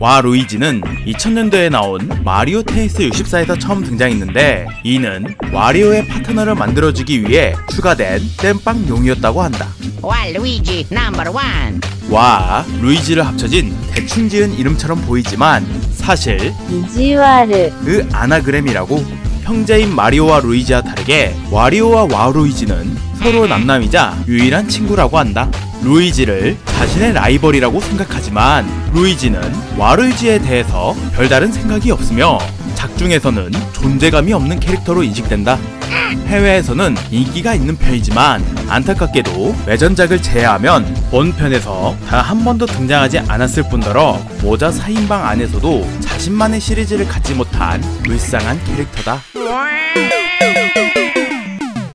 와 루이지는 2000년대에 나온 마리오 테니스 64에서 처음 등장했는데 이는 와리오의 파트너를 만들어주기 위해 추가된 땜빵용이었다고 한다. 와 루이지 number one. 와 루이지를 합쳐진 대충 지은 이름처럼 보이지만 사실 루지와르 그 anagram이라고 형제인 마리오와 루이지와 다르게 와리오와 와루이지는 서로 음. 남남이자 유일한 친구라고 한다. 루이지를 자신의 라이벌이라고 생각하지만 루이지는 와루이지에 대해서 별다른 생각이 없으며 작중에서는 존재감이 없는 캐릭터로 인식된다. 해외에서는 인기가 있는 편이지만 안타깝게도 외전작을 제외하면 본편에서 단한 번도 등장하지 않았을 뿐더러 모자 4인방 안에서도 자신만의 시리즈를 갖지 못한 불쌍한 캐릭터다.